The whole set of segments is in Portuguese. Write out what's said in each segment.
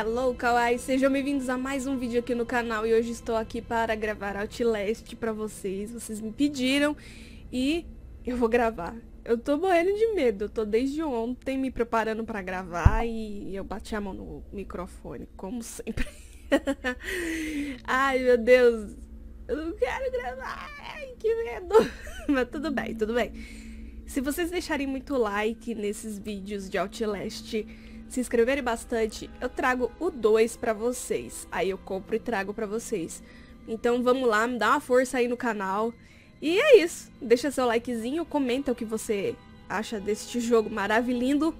Hello, Kawaii! Sejam bem-vindos a mais um vídeo aqui no canal e hoje estou aqui para gravar Outlast pra vocês. Vocês me pediram e eu vou gravar. Eu tô morrendo de medo, eu tô desde ontem me preparando pra gravar e eu bati a mão no microfone, como sempre. Ai, meu Deus, eu não quero gravar, ai, que medo. Mas tudo bem, tudo bem. Se vocês deixarem muito like nesses vídeos de Outlast, se inscreverem bastante, eu trago o 2 pra vocês. Aí eu compro e trago pra vocês. Então vamos lá, me dá uma força aí no canal. E é isso. Deixa seu likezinho, comenta o que você acha deste jogo maravilhoso.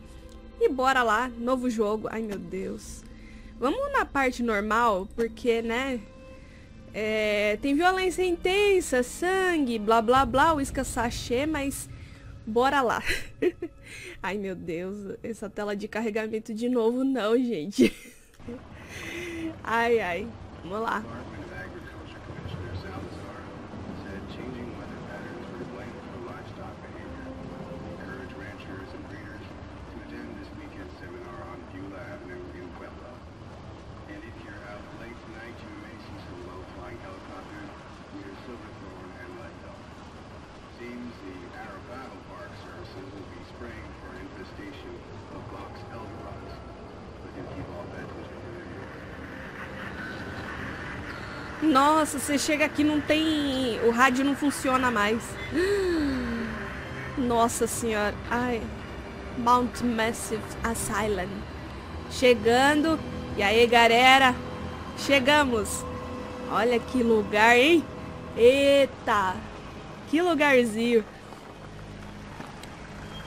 E bora lá, novo jogo. Ai meu Deus. Vamos na parte normal, porque, né... É, tem violência intensa, sangue, blá blá blá, o sachê, mas Bora lá. Ai, meu Deus. Essa tela de carregamento de novo, não, gente. ai, ai. Vamos lá. Nossa, você chega aqui não tem... O rádio não funciona mais. Nossa senhora. Ai. Mount Massive Asylum. Chegando. E aí, galera? Chegamos. Olha que lugar, hein? Eita. Que lugarzinho.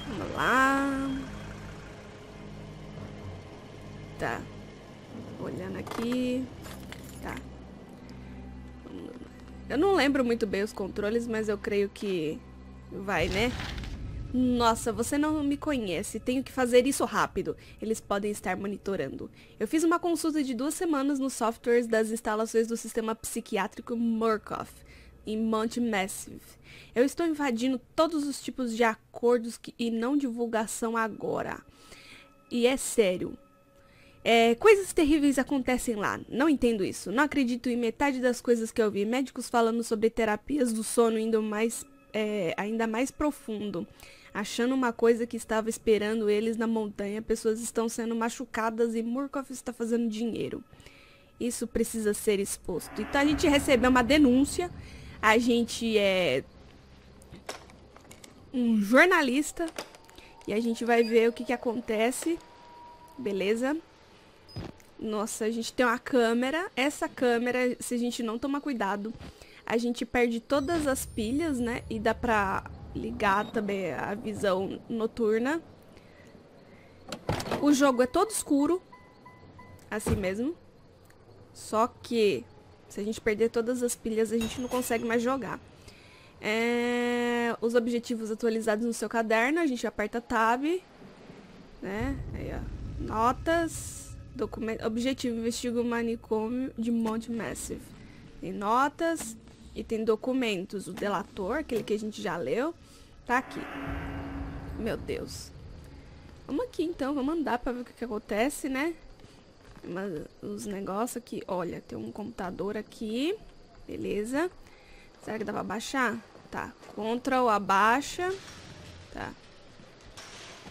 Vamos lá. Tá. Olhando aqui. Tá. Eu não lembro muito bem os controles, mas eu creio que vai, né? Nossa, você não me conhece, tenho que fazer isso rápido. Eles podem estar monitorando. Eu fiz uma consulta de duas semanas nos softwares das instalações do sistema psiquiátrico Murkoff, em Mount Massive. Eu estou invadindo todos os tipos de acordos que, e não divulgação agora. E é sério, é, coisas terríveis acontecem lá. Não entendo isso. Não acredito em metade das coisas que eu vi. Médicos falando sobre terapias do sono indo mais, é, ainda mais profundo. Achando uma coisa que estava esperando eles na montanha. Pessoas estão sendo machucadas e Murkoff está fazendo dinheiro. Isso precisa ser exposto. Então a gente recebeu uma denúncia. A gente é um jornalista. E a gente vai ver o que, que acontece. Beleza? Nossa, a gente tem uma câmera. Essa câmera, se a gente não tomar cuidado, a gente perde todas as pilhas, né? E dá pra ligar também a visão noturna. O jogo é todo escuro. Assim mesmo. Só que se a gente perder todas as pilhas, a gente não consegue mais jogar. É... Os objetivos atualizados no seu caderno, a gente aperta Tab. Né? Aí, ó. Notas. Documento, objetivo, investiga o manicômio de Monte Massive. Tem notas e tem documentos. O delator, aquele que a gente já leu, tá aqui. Meu Deus. Vamos aqui então, vamos andar pra ver o que, que acontece, né? Mas, os negócios aqui, olha, tem um computador aqui. Beleza. Será que dá pra baixar? Tá. Ctrl abaixa. Tá.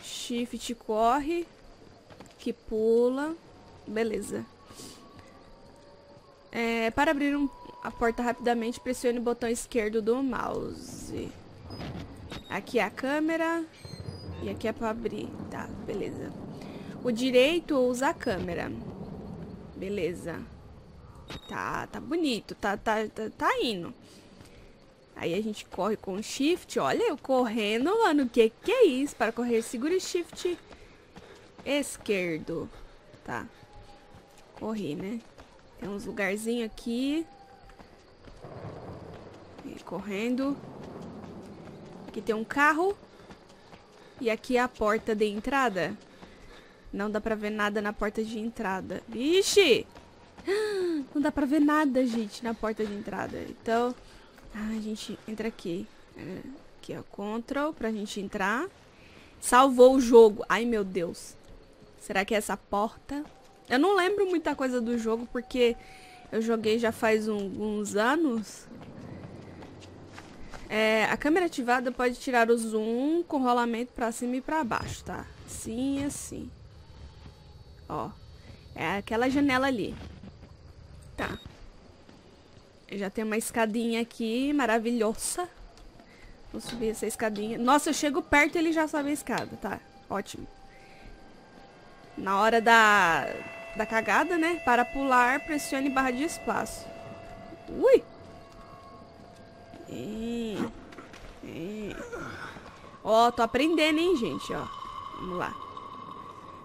Shift corre. Que pula. Beleza. É, para abrir um, a porta rapidamente, pressione o botão esquerdo do mouse. Aqui é a câmera. E aqui é para abrir. Tá, beleza. O direito usa a câmera. Beleza. Tá, tá bonito. Tá, tá, tá, tá indo. Aí a gente corre com shift. Olha eu correndo, mano. Que que é isso? Para correr, segure shift esquerdo. Tá correr, né? Tem uns lugarzinhos aqui. E correndo. Aqui tem um carro. E aqui é a porta de entrada. Não dá pra ver nada na porta de entrada. Vixe! Não dá pra ver nada, gente, na porta de entrada. Então, ah, a gente entra aqui. É, aqui, ó, Ctrl pra gente entrar. Salvou o jogo. Ai, meu Deus. Será que é essa porta? Eu não lembro muita coisa do jogo porque eu joguei já faz um, uns anos. É, a câmera ativada pode tirar o zoom com rolamento pra cima e pra baixo, tá? Assim e assim. Ó. É aquela janela ali. Tá. Já tem uma escadinha aqui maravilhosa. Vou subir essa escadinha. Nossa, eu chego perto e ele já sobe a escada, tá? Ótimo. Na hora da, da cagada, né? Para pular, pressione barra de espaço. Ui! Ó, tô aprendendo, hein, gente, ó. Vamos lá.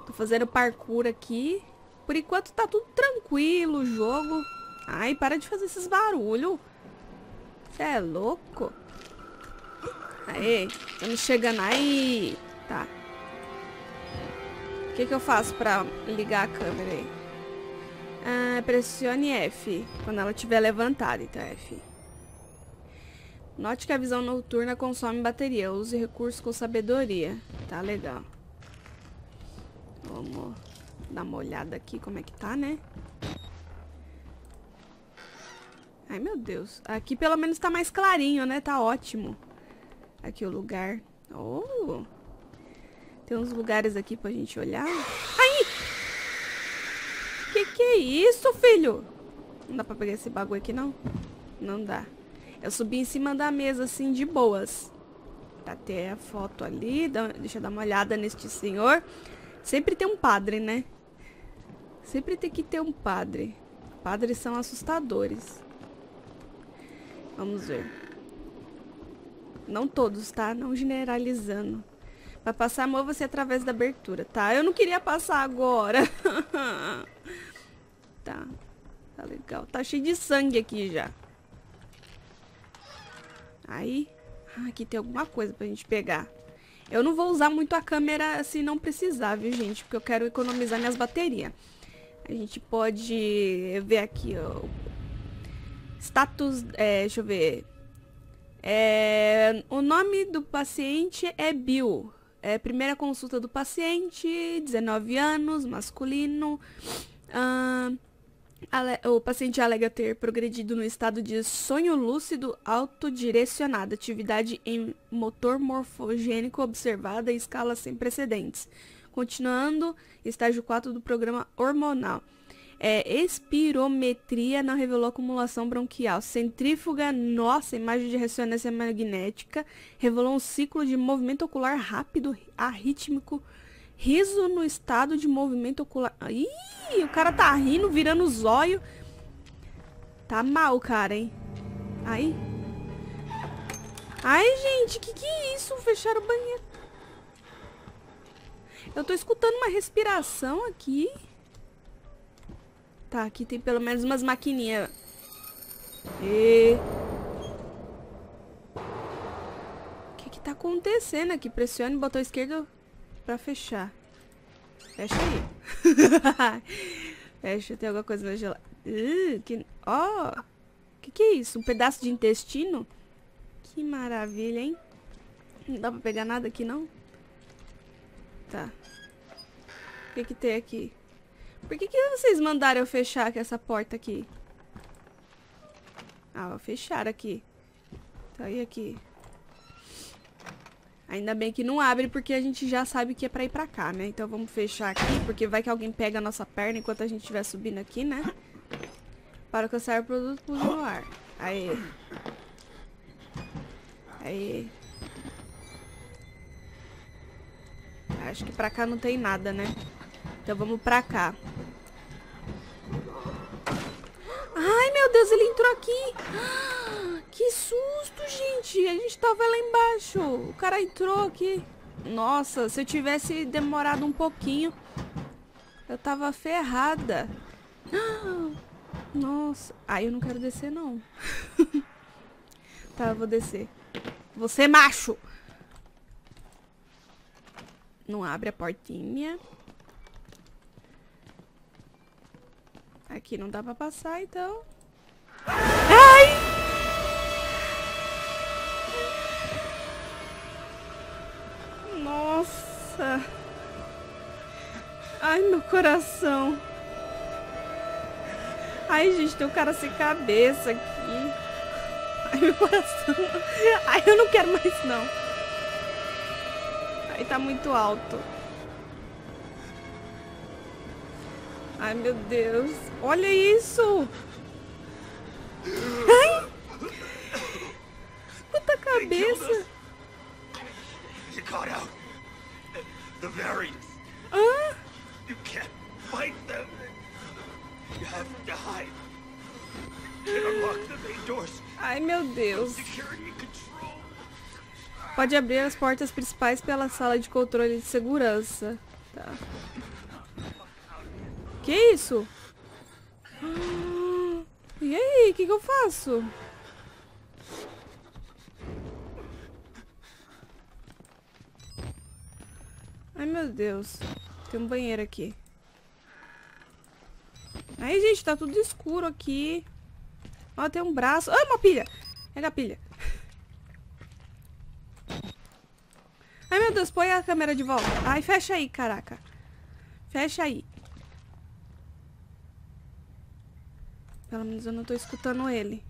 Tô fazendo parkour aqui. Por enquanto tá tudo tranquilo o jogo. Ai, para de fazer esses barulhos. Você é louco? Aê, estamos chegando aí. Tá. O que, que eu faço pra ligar a câmera aí? Ah, pressione F quando ela estiver levantada, então F. Note que a visão noturna consome bateria. Use recursos com sabedoria. Tá legal. Vamos dar uma olhada aqui como é que tá, né? Ai, meu Deus. Aqui pelo menos tá mais clarinho, né? Tá ótimo. Aqui o lugar. Oh! Tem uns lugares aqui pra gente olhar. Ai! Que que é isso, filho? Não dá pra pegar esse bagulho aqui, não? Não dá. Eu subi em cima da mesa, assim, de boas. Pra ter a foto ali. Deixa eu dar uma olhada neste senhor. Sempre tem um padre, né? Sempre tem que ter um padre. Padres são assustadores. Vamos ver. Não todos, tá? Não generalizando. Pra passar amor você através da abertura, tá? Eu não queria passar agora. tá. Tá legal. Tá cheio de sangue aqui já. Aí. Ah, aqui tem alguma coisa pra gente pegar. Eu não vou usar muito a câmera se não precisar, viu, gente? Porque eu quero economizar minhas baterias. A gente pode ver aqui, ó. Status, é, deixa eu ver. É, o nome do paciente é Bill. É, primeira consulta do paciente, 19 anos, masculino. Uh, o paciente alega ter progredido no estado de sonho lúcido autodirecionado, atividade em motor morfogênico observada em escala sem precedentes. Continuando, estágio 4 do programa hormonal. É, espirometria não revelou acumulação bronquial. Centrífuga, nossa, imagem de ressonância magnética revelou um ciclo de movimento ocular rápido, arrítmico, riso no estado de movimento ocular. Ih, o cara tá rindo, virando os olhos. Tá mal, cara, hein? Aí. Ai, gente, que que é isso? Fecharam o banheiro. Eu tô escutando uma respiração aqui. Tá, aqui tem pelo menos umas maquininhas. E... O que que tá acontecendo aqui? Pressione o botão esquerdo pra fechar. Fecha aí. Fecha, tem alguma coisa na gelada. Uh, que... Ó! Oh, que que é isso? Um pedaço de intestino? Que maravilha, hein? Não dá pra pegar nada aqui, não? Tá. O que que tem aqui? Por que, que vocês mandaram eu fechar aqui essa porta aqui? Ah, vou fechar aqui. Tá aí aqui. Ainda bem que não abre porque a gente já sabe que é pra ir pra cá, né? Então vamos fechar aqui porque vai que alguém pega a nossa perna enquanto a gente estiver subindo aqui, né? Para alcançar o produto no ar. Aí. Aí. Acho que pra cá não tem nada, né? Então vamos pra cá. Ai, meu Deus, ele entrou aqui. Que susto, gente. A gente tava lá embaixo. O cara entrou aqui. Nossa, se eu tivesse demorado um pouquinho, eu tava ferrada. Nossa. Ai, eu não quero descer, não. tá, eu vou descer. Você macho. Não abre a portinha. Aqui não dá pra passar, então. Ai! Nossa! Ai, meu coração! Ai, gente, tem um cara sem cabeça aqui. Ai, meu coração. Ai, eu não quero mais, não. Ai, tá muito alto. Ai, meu Deus. Olha isso. Ai. Puta cabeça. You got out. The variants. Ah. You can't fight them. You have to hide. Ai, meu Deus. Pode abrir as portas principais pela sala de controle de segurança. Tá. Que isso? E aí, o que, que eu faço? Ai, meu Deus. Tem um banheiro aqui. Aí, gente, tá tudo escuro aqui. Ó, tem um braço. Ah, uma pilha. Pega a pilha. Ai, meu Deus, põe a câmera de volta. Ai, fecha aí, caraca. Fecha aí. Pelo menos eu não tô escutando ele.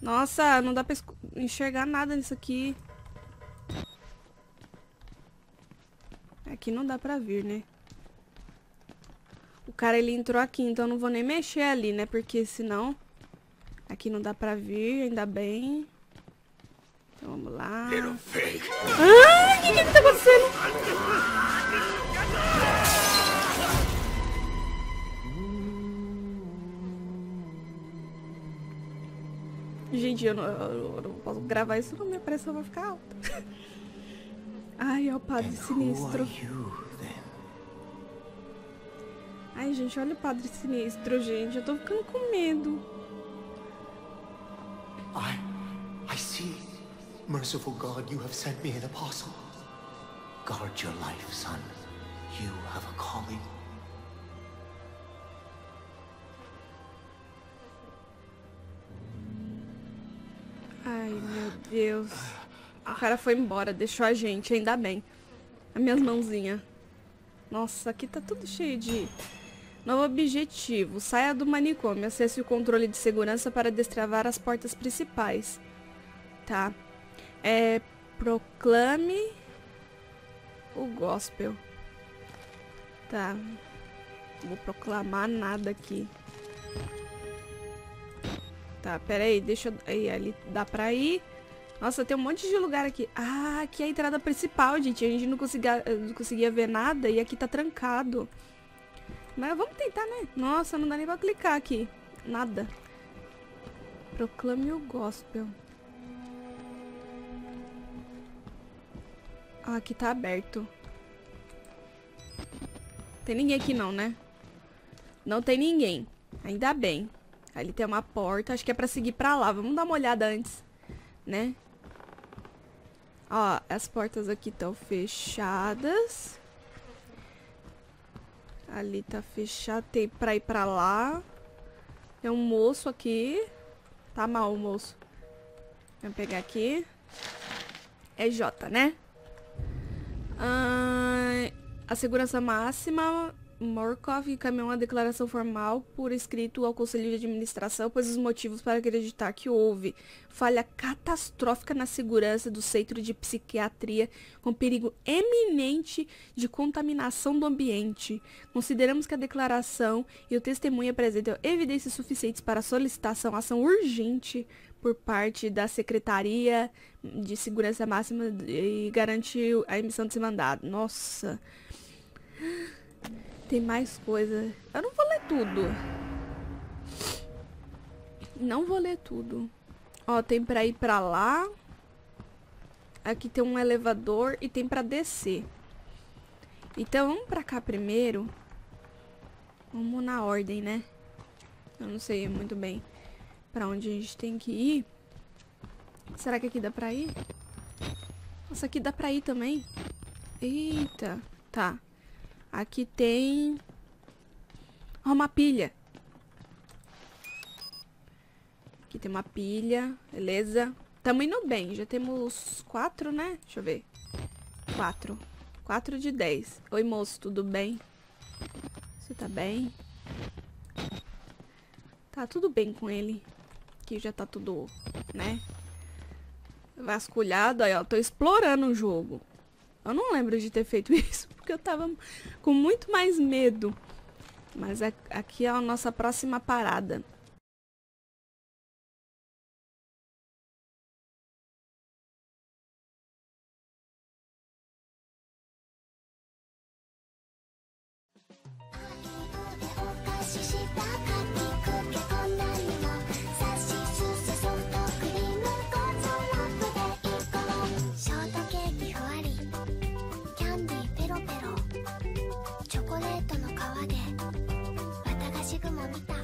Nossa, não dá pra enxergar nada nisso aqui. Aqui não dá pra vir, né? O cara, ele entrou aqui, então eu não vou nem mexer ali, né? Porque senão... Aqui não dá pra vir, ainda bem. Então vamos lá. Ah, o que que que tá acontecendo? Gente, eu não, eu- eu não posso gravar isso não, minha pressão vai ficar alta. Ai, é o padre sinistro. Ai, gente, olha o padre sinistro, gente. Eu tô ficando com medo. I, I see. Merciful God, you have sent me an apostle. Guard your life, son. You have a calling. Ai, meu Deus. O cara foi embora, deixou a gente, ainda bem. As minhas mãozinhas. Nossa, aqui tá tudo cheio de... Novo objetivo. Saia do manicômio. Acesse o controle de segurança para destravar as portas principais. Tá. É... Proclame... O gospel. Tá. Não vou proclamar nada aqui. Tá, pera aí, deixa eu... Aí, ali dá pra ir. Nossa, tem um monte de lugar aqui. Ah, aqui é a entrada principal, gente. A gente não conseguia, não conseguia ver nada e aqui tá trancado. Mas vamos tentar, né? Nossa, não dá nem pra clicar aqui. Nada. Proclame o gospel. Ah, aqui tá aberto. Tem ninguém aqui não, né? Não tem ninguém. Ainda bem. Ali tem uma porta. Acho que é pra seguir pra lá. Vamos dar uma olhada antes. Né? Ó, as portas aqui estão fechadas. Ali tá fechado. Tem pra ir pra lá. Tem um moço aqui. Tá mal o moço. Vamos pegar aqui. É J, né? Ah, a segurança máxima, Morkov encaminhou uma declaração formal por escrito ao Conselho de Administração, pois os motivos para acreditar que houve falha catastrófica na segurança do centro de psiquiatria com perigo eminente de contaminação do ambiente. Consideramos que a declaração e o testemunho apresentam evidências suficientes para solicitação ação urgente por parte da Secretaria de Segurança Máxima e garantir a emissão desse mandado. Nossa. Tem mais coisa. Eu não vou ler tudo. Não vou ler tudo. Ó, tem pra ir pra lá. Aqui tem um elevador e tem pra descer. Então, vamos pra cá primeiro. Vamos na ordem, né? Eu não sei muito bem pra onde a gente tem que ir. Será que aqui dá pra ir? Nossa, aqui dá pra ir também. Eita. Tá. Aqui tem... Uma pilha. Aqui tem uma pilha. Beleza. Tamo indo bem. Já temos quatro, né? Deixa eu ver. Quatro. Quatro de dez. Oi, moço. Tudo bem? Você tá bem? Tá tudo bem com ele. Aqui já tá tudo, né? Vasculhado. Aí, ó. Tô explorando o jogo. Eu não lembro de ter feito isso, porque eu tava com muito mais medo. Mas aqui é a nossa próxima parada. 雲みたい